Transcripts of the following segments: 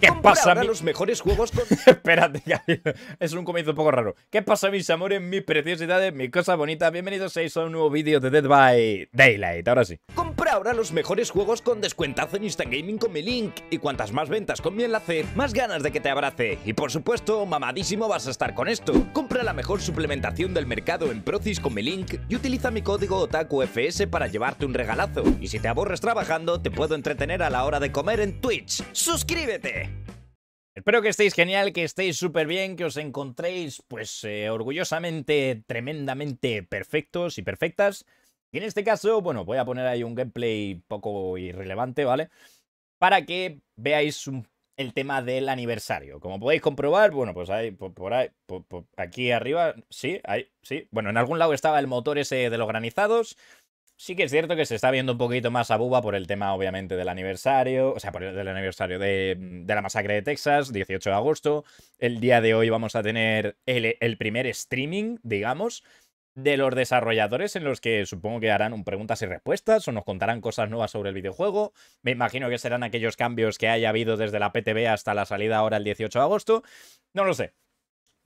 ¿Qué pasa, ahora mi- los mejores juegos con... Espérate, es un comienzo un poco raro. ¿Qué pasa, mis amores, mis preciosidades, mis cosas bonitas? Bienvenidos seis a un nuevo vídeo de Dead by Daylight. Ahora sí. Ahora los mejores juegos con descuentazo en Instagaming con mi link. Y cuantas más ventas con mi enlace, más ganas de que te abrace. Y por supuesto, mamadísimo vas a estar con esto. Compra la mejor suplementación del mercado en Procis con mi link y utiliza mi código OtakuFS para llevarte un regalazo. Y si te aburres trabajando, te puedo entretener a la hora de comer en Twitch. ¡Suscríbete! Espero que estéis genial, que estéis súper bien, que os encontréis, pues, eh, orgullosamente, tremendamente perfectos y perfectas. Y en este caso, bueno, voy a poner ahí un gameplay poco irrelevante, ¿vale? Para que veáis el tema del aniversario. Como podéis comprobar, bueno, pues ahí, por, ahí, aquí arriba, sí, ahí, sí. Bueno, en algún lado estaba el motor ese de los granizados. Sí que es cierto que se está viendo un poquito más a buba por el tema, obviamente, del aniversario, o sea, por el del aniversario de, la masacre de Texas, 18 de agosto. El día de hoy vamos a tener el primer streaming, digamos, de los desarrolladores en los que supongo que harán un preguntas y respuestas o nos contarán cosas nuevas sobre el videojuego. Me imagino que serán aquellos cambios que haya habido desde la PTB hasta la salida ahora el 18 de agosto. No lo sé.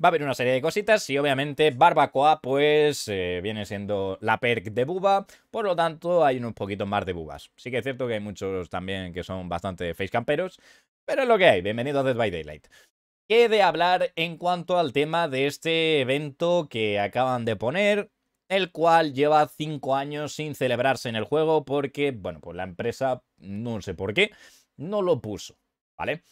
Va a haber una serie de cositas y obviamente Barbacoa pues eh, viene siendo la perk de Buba, por lo tanto hay unos poquitos más de Bubas. Sí que es cierto que hay muchos también que son bastante facecamperos, pero es lo que hay. Bienvenido a Dead by Daylight. ¿Qué he de hablar en cuanto al tema de este evento que acaban de poner? El cual lleva cinco años sin celebrarse en el juego porque, bueno, pues la empresa, no sé por qué, no lo puso, ¿vale?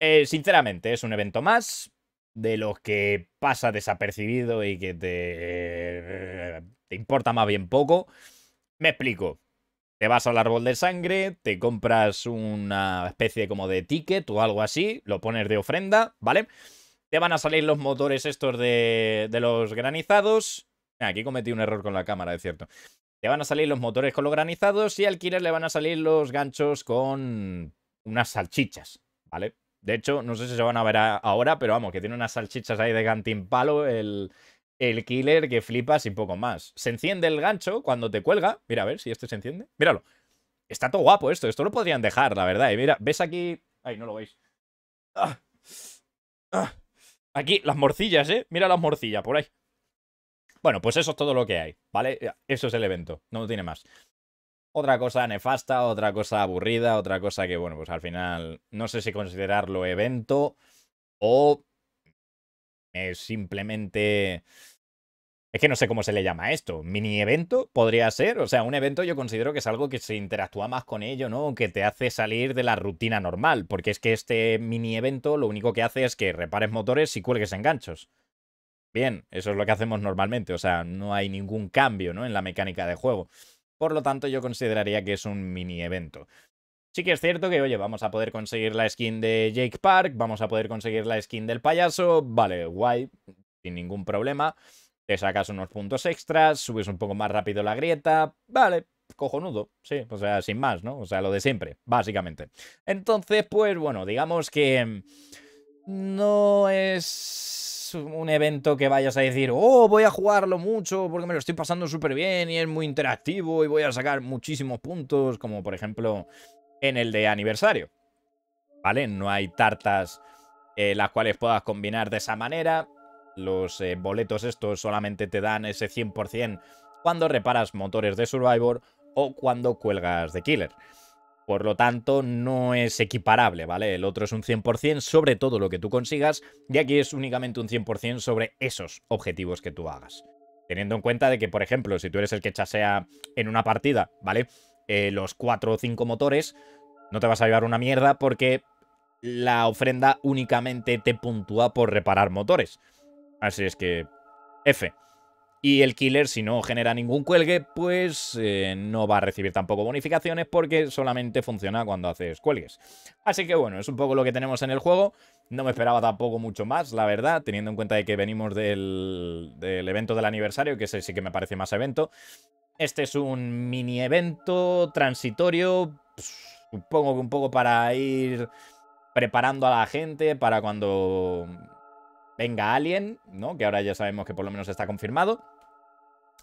Eh, sinceramente, es un evento más de los que pasa desapercibido y que te, te importa más bien poco. Me explico. Te vas al árbol de sangre, te compras una especie como de ticket o algo así, lo pones de ofrenda, ¿vale? Te van a salir los motores estos de, de los granizados. Ah, Aquí cometí un error con la cámara, es cierto. Te van a salir los motores con los granizados y al killer le van a salir los ganchos con unas salchichas, ¿vale? De hecho, no sé si se van a ver ahora, pero vamos, que tiene unas salchichas ahí de gantimpalo el, el killer que flipas y poco más. Se enciende el gancho cuando te cuelga. Mira, a ver si este se enciende. Míralo. Está todo guapo esto. Esto lo podrían dejar, la verdad. Y mira, ves aquí. Ay, no lo veis. Ah. Ah. Aquí, las morcillas, ¿eh? Mira las morcillas por ahí. Bueno, pues eso es todo lo que hay, ¿vale? Eso es el evento. No tiene más. Otra cosa nefasta, otra cosa aburrida, otra cosa que, bueno, pues al final no sé si considerarlo evento o es simplemente... Es que no sé cómo se le llama esto. ¿Mini evento? Podría ser. O sea, un evento yo considero que es algo que se interactúa más con ello, ¿no? Que te hace salir de la rutina normal. Porque es que este mini evento lo único que hace es que repares motores y cuelgues enganchos. Bien, eso es lo que hacemos normalmente. O sea, no hay ningún cambio, ¿no? En la mecánica de juego. Por lo tanto, yo consideraría que es un mini evento. Sí que es cierto que, oye, vamos a poder conseguir la skin de Jake Park, vamos a poder conseguir la skin del payaso, vale, guay, sin ningún problema. Te sacas unos puntos extras, subes un poco más rápido la grieta, vale, cojonudo, sí, o sea, sin más, ¿no? O sea, lo de siempre, básicamente. Entonces, pues bueno, digamos que mm, no es un evento que vayas a decir, oh, voy a jugarlo mucho porque me lo estoy pasando súper bien y es muy interactivo y voy a sacar muchísimos puntos, como por ejemplo en el de aniversario. ¿Vale? No hay tartas eh, las cuales puedas combinar de esa manera. Los eh, boletos estos solamente te dan ese 100% cuando reparas motores de Survivor o cuando cuelgas de Killer. Por lo tanto, no es equiparable, ¿vale? El otro es un 100% sobre todo lo que tú consigas y aquí es únicamente un 100% sobre esos objetivos que tú hagas. Teniendo en cuenta de que, por ejemplo, si tú eres el que chasea en una partida, ¿vale? Eh, los 4 o 5 motores, no te vas a llevar una mierda porque la ofrenda únicamente te puntúa por reparar motores. Así es que, F. Y el killer, si no genera ningún cuelgue, pues eh, no va a recibir tampoco bonificaciones porque solamente funciona cuando haces cuelgues. Así que bueno, es un poco lo que tenemos en el juego. No me esperaba tampoco mucho más, la verdad, teniendo en cuenta de que venimos del, del evento del aniversario, que ese sí que me parece más evento. Este es un mini evento transitorio, supongo que un poco para ir preparando a la gente para cuando venga Alien, ¿no? Que ahora ya sabemos que por lo menos está confirmado.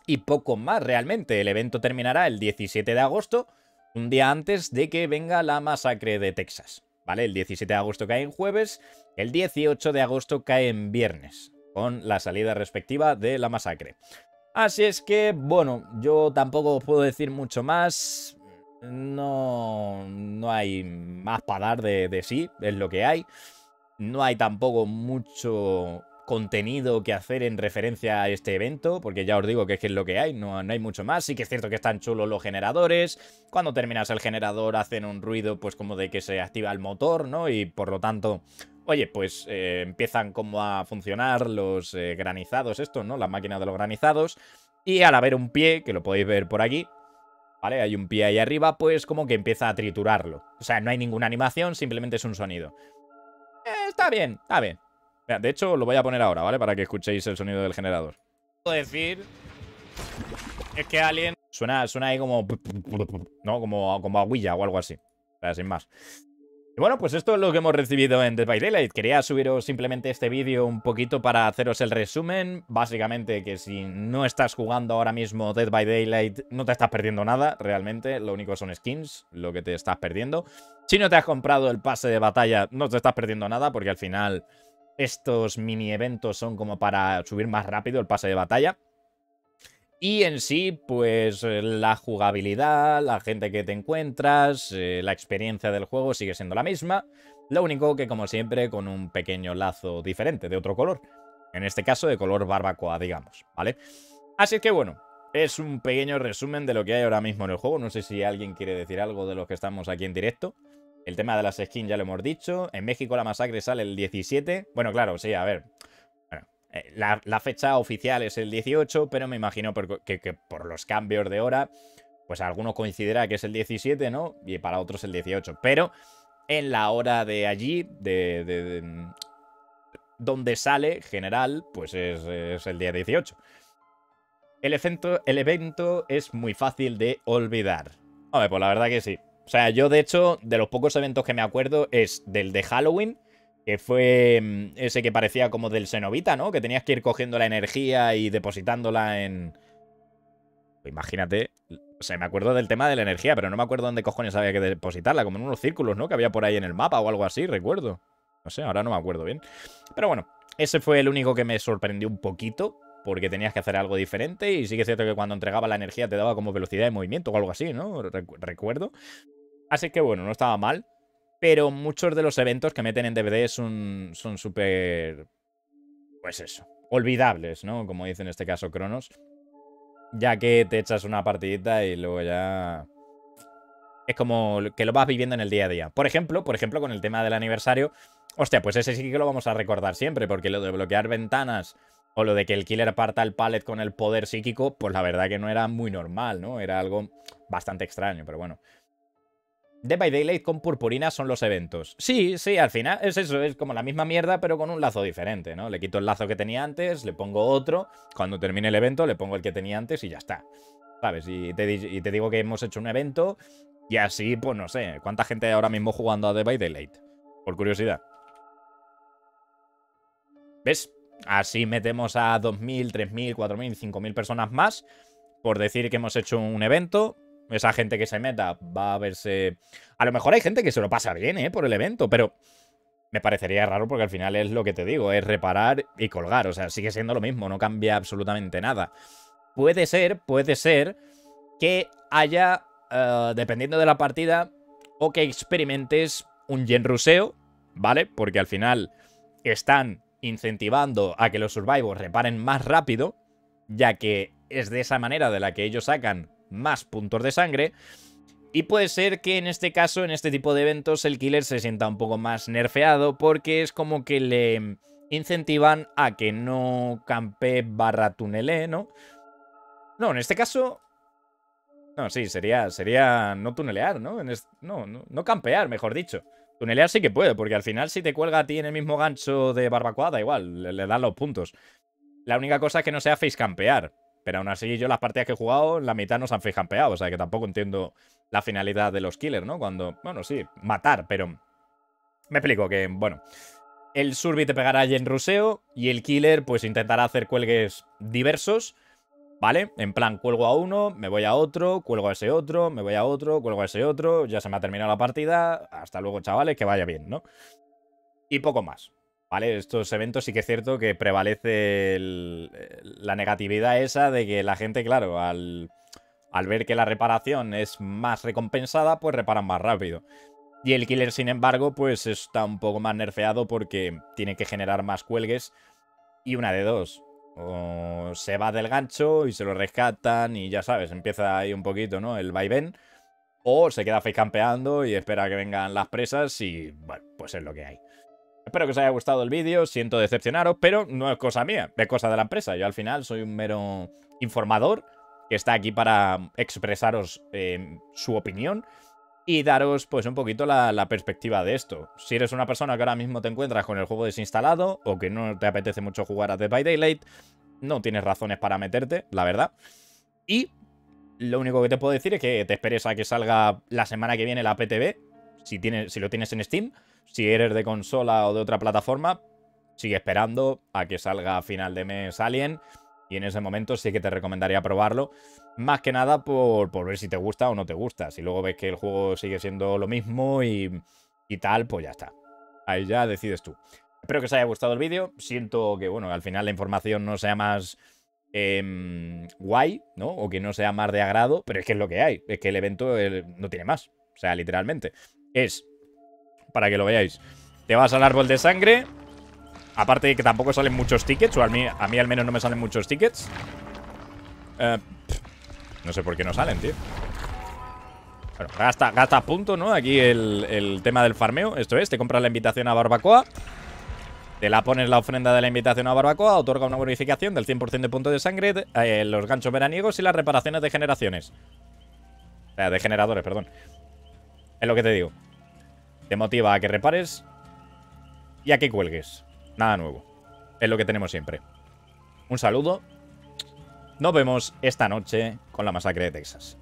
Y poco más realmente. El evento terminará el 17 de agosto, un día antes de que venga la masacre de Texas, ¿vale? El 17 de agosto cae en jueves, el 18 de agosto cae en viernes, con la salida respectiva de la masacre. Así es que, bueno, yo tampoco puedo decir mucho más. No, no hay más para dar de, de sí, es lo que hay. No hay tampoco mucho contenido que hacer en referencia a este evento, porque ya os digo que es, que es lo que hay, no, no, hay mucho más. Sí que es cierto que están chulos los generadores. Cuando terminas el generador hacen un ruido pues como de que se activa el motor, ¿no? Y por lo tanto, oye, pues eh, empiezan como a funcionar los eh, granizados estos, ¿no? Las máquinas de los granizados. Y al haber un pie, que lo podéis ver por aquí, ¿vale? Hay un pie ahí arriba, pues como que empieza a triturarlo. O sea, no hay ninguna animación, simplemente es un sonido. Eh, está bien, está bien. De hecho, lo voy a poner ahora, ¿vale? Para que escuchéis el sonido del generador. Puedo decir es que Alien... Suena, suena ahí como... ¿No? Como, como aguilla o algo así. O sea, sin más. Bueno, pues esto es lo que hemos recibido en Dead by Daylight. Quería subiros simplemente este vídeo un poquito para haceros el resumen. Básicamente que si no estás jugando ahora mismo Dead by Daylight, no te estás perdiendo nada, realmente. Lo único son skins, lo que te estás perdiendo. Si no te has comprado el pase de batalla, no te estás perdiendo nada, porque al final estos mini eventos son como para subir más rápido el pase de batalla. Y en sí, pues eh, la jugabilidad, la gente que te encuentras, eh, la experiencia del juego sigue siendo la misma. Lo único que, como siempre, con un pequeño lazo diferente, de otro color. En este caso, de color barbacoa, digamos, ¿vale? Así que bueno, es un pequeño resumen de lo que hay ahora mismo en el juego. No sé si alguien quiere decir algo de los que estamos aquí en directo. El tema de las skins ya lo hemos dicho. En México la masacre sale el 17. Bueno, claro, sí, a ver. Eh, la, fecha oficial es el 18, pero me imagino que, por los cambios de hora, pues alguno coincidirá que es el 17, ¿no? Y para otros el 18. Pero en la hora de allí, de, donde sale general, pues es, el día 18. El evento, el evento es muy fácil de olvidar. Ver, pues la verdad que sí. O sea, yo de hecho, de los pocos eventos que me acuerdo es del de Halloween, que fue mm, ese que parecía como del Senovita, ¿no? Que tenías que ir cogiendo la energía y depositándola en... Pues imagínate, o sea, me acuerdo del tema de la energía, pero no me acuerdo dónde cojones había que depositarla, como en unos círculos, ¿no? Que había por ahí en el mapa o algo así, recuerdo. No sé, ahora no me acuerdo bien. Pero bueno, ese fue el único que me sorprendió un poquito, porque tenías que hacer algo diferente y sí que es cierto que cuando entregaba la energía te daba como velocidad de movimiento o algo así, ¿no? Recuerdo. Así que bueno, no estaba mal. Pero muchos de los eventos que meten en DVD son súper... Pues eso, olvidables, ¿no? Como dice en este caso Cronos. Ya que te echas una partidita y luego ya... Es como que lo vas viviendo en el día a día. Por ejemplo, por ejemplo, con el tema del aniversario. Hostia, pues ese sí que lo vamos a recordar siempre, porque lo de bloquear ventanas o lo de que el killer parta el pallet con el poder psíquico, pues la verdad que no era muy normal, ¿no? Era algo bastante extraño, pero bueno. Dead by Daylight con purpurina son los eventos. Sí, sí, al final es eso, es como la misma mierda, pero con un lazo diferente, ¿no? Le quito el lazo que tenía antes, le pongo otro, cuando termine el evento le pongo el que tenía antes y ya está. ¿Sabes? Y te, digo que hemos hecho un evento y así, pues no sé, ¿cuánta gente ahora mismo jugando a Dead by Daylight? Por curiosidad. ¿Ves? Así metemos a 2.000, 3.000, 4.000, 5.000 personas más por decir que hemos hecho un evento esa gente que se meta va a verse... A lo mejor hay gente que se lo pasa bien, ¿eh? Por el evento, pero me parecería raro porque al final es lo que te digo, es reparar y colgar. O sea, sigue siendo lo mismo, no cambia absolutamente nada. Puede ser, puede ser que haya, eh, dependiendo de la partida, o que experimentes un gen ruseo, ¿vale? Porque al final están incentivando a que los survivors reparen más rápido, ya que es de esa manera de la que ellos sacan más puntos de sangre. Y puede ser que en este caso, en este tipo de eventos, el killer se sienta un poco más nerfeado porque es como que le incentivan a que no campe barra tunele, ¿no? No, en este caso... No, sí, sería, sería no tunelear, ¿no? no, no, campear, mejor dicho. Tunelear sí que puede, porque al final si te cuelga a ti en el mismo gancho de barbacoa, igual, le, le dan los puntos. La única cosa es que no sea face campear. Pero aún así, yo las partidas que he jugado, la mitad nos han campeado. O sea que tampoco entiendo la finalidad de los killers, ¿no? Cuando, bueno, sí, matar, pero... Me explico que, bueno, el Surbi te pegará en ruseo y el killer pues intentará hacer cuelgues diversos ¿Vale? En plan, cuelgo a uno, me voy a otro, cuelgo a ese otro, me voy a otro, cuelgo a ese otro, ya se me ha terminado la partida, hasta luego chavales, que vaya bien, ¿no? Y poco más. ¿Vale? Estos eventos sí que es cierto que prevalece la negatividad esa de que la gente, claro, al, al ver que la reparación es más recompensada, pues reparan más rápido. Y el killer, sin embargo, pues está un poco más nerfeado porque tiene que generar más cuelgues. Y una de dos. O se va del gancho y se lo rescatan y ya sabes, empieza ahí un poquito, ¿no? El vaivén. O se queda campeando y espera que vengan las presas y, bueno, pues es lo que hay. Espero que os haya gustado el vídeo, siento decepcionaros, pero no es cosa mía, es cosa de la empresa. Yo al final soy un mero informador que está aquí para expresaros eh, su opinión y daros pues un poquito la, perspectiva de esto. Si eres una persona que ahora mismo te encuentras con el juego desinstalado o que no te apetece mucho jugar a Dead by Daylight, no tienes razones para meterte, la verdad. Y lo único que te puedo decir es que te esperes a que salga la semana que viene la PTB, si, tienes, si lo tienes en Steam. Si eres de consola o de otra plataforma, sigue esperando a que salga a final de mes Alien. Y en ese momento sí que te recomendaría probarlo. Más que nada por, ver si te gusta o no te gusta. Si luego ves que el juego sigue siendo lo mismo y, tal, pues ya está. Ahí ya decides tú. Espero que os haya gustado el vídeo. Siento que, bueno, al final la información no sea más em, guay, ¿no? O que no sea más de agrado, pero es que es lo que hay. Es que el evento no tiene más. O sea, literalmente. Es, para que lo veáis, te vas al árbol de sangre. Aparte de que tampoco salen muchos tickets, o a mí, a mí al menos no me salen muchos tickets. Eh, no sé por qué no salen, tío. Bueno, gasta, gasta punto, ¿no? Aquí el, tema del farmeo. Esto es, te compras la invitación a Barbacoa. Te la pones la ofrenda de la invitación a Barbacoa, otorga una bonificación del 100% de puntos de sangre, eh, los ganchos veraniegos y las reparaciones de generaciones. O sea, de generadores, perdón. Es lo que te digo. Te motiva a que repares y a que cuelgues. Nada nuevo. Es lo que tenemos siempre. Un saludo nos vemos esta noche con la masacre de Texas.